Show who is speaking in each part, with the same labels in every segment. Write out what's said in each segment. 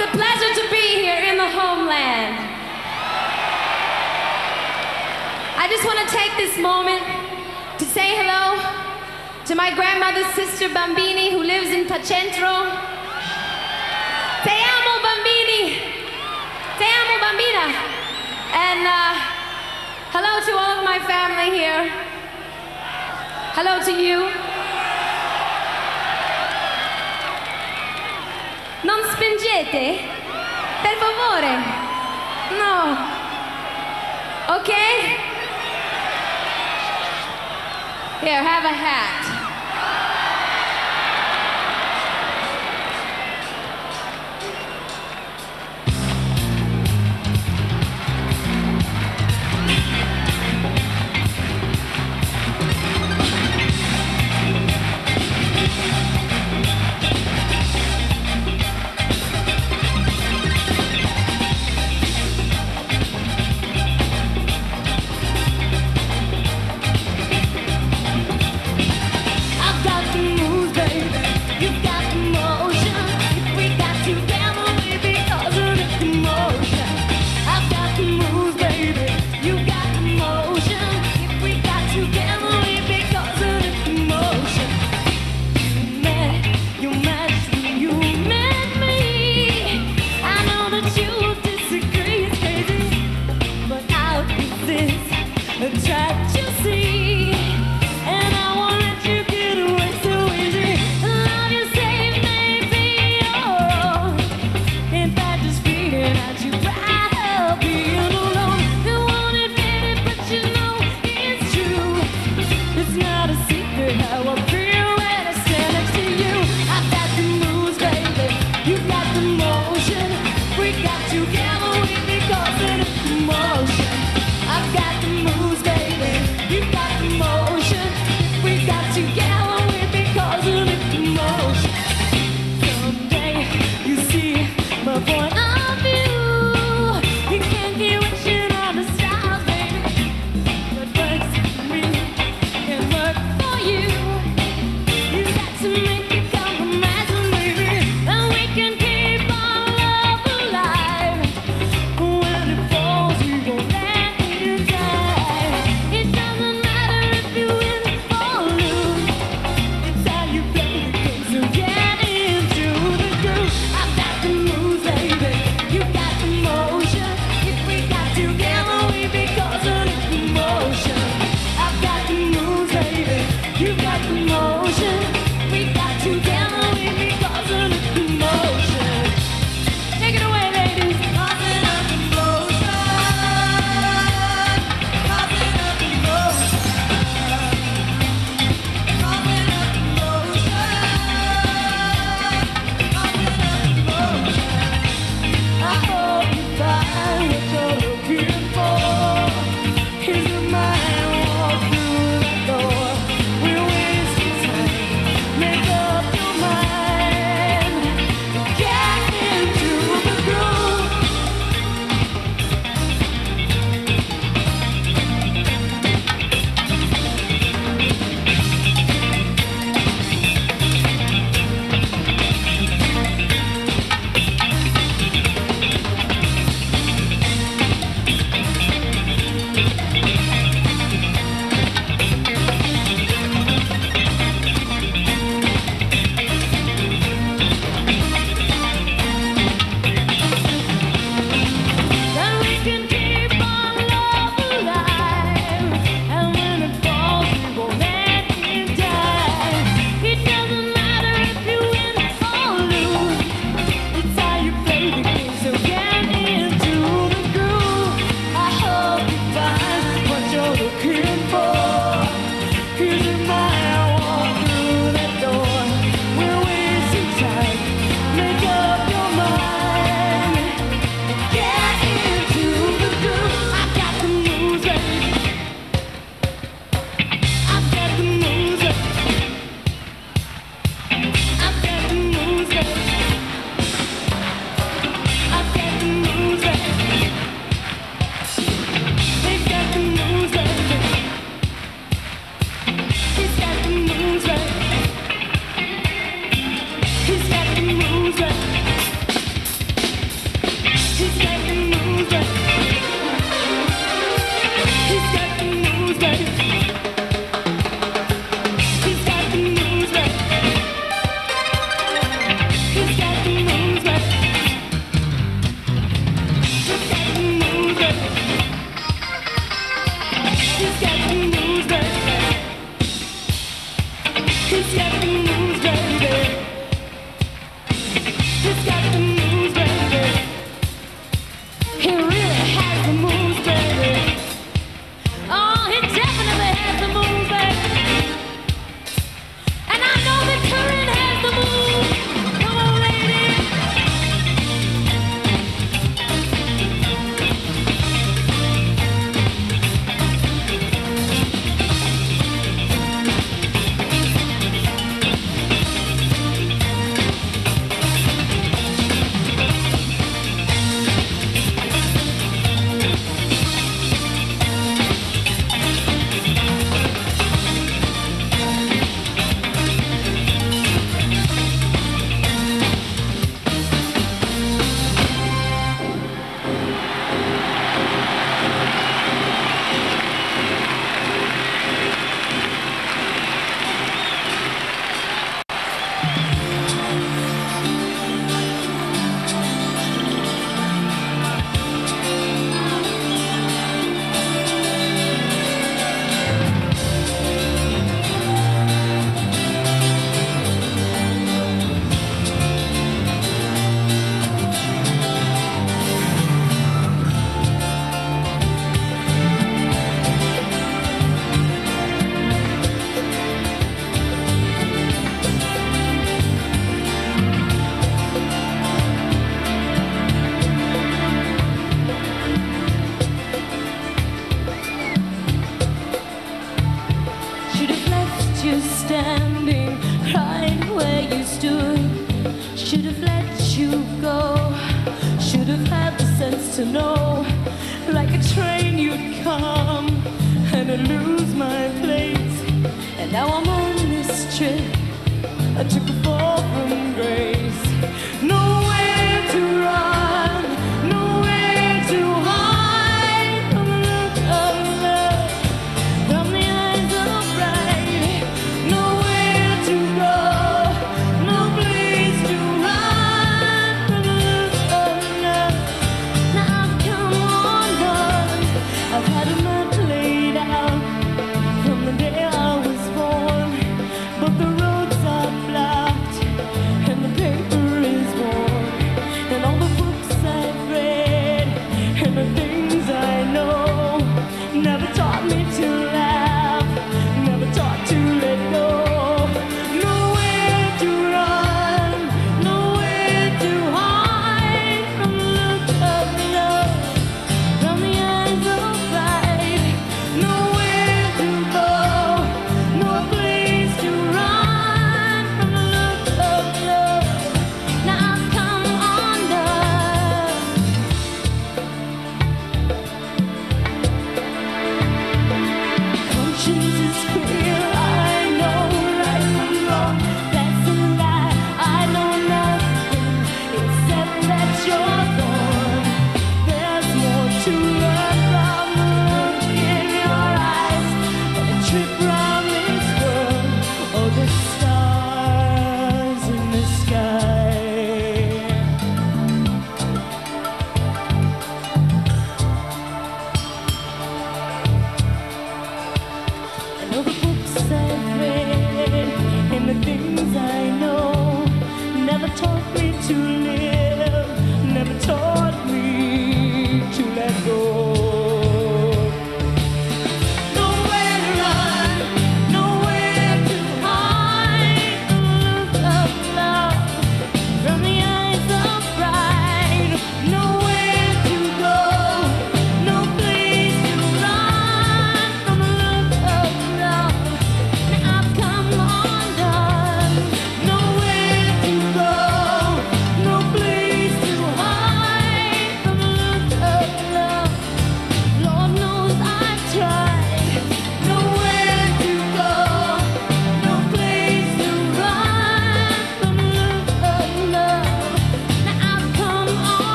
Speaker 1: It's a pleasure to be here in the homeland. I just want to take this moment to say hello to my grandmother's sister Bambini who lives in Pacentro. Te amo Bambini. Te amo Bambina. And uh, hello to all of my family here. Hello to you. Non spingete? Per favore. No. Ok? Here, have a hat.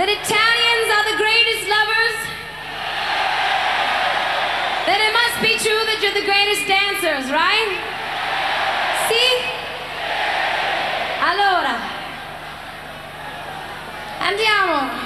Speaker 1: that
Speaker 2: Italians are the greatest lovers, then it must be true that you're the greatest dancers, right? See?
Speaker 1: Allora, andiamo.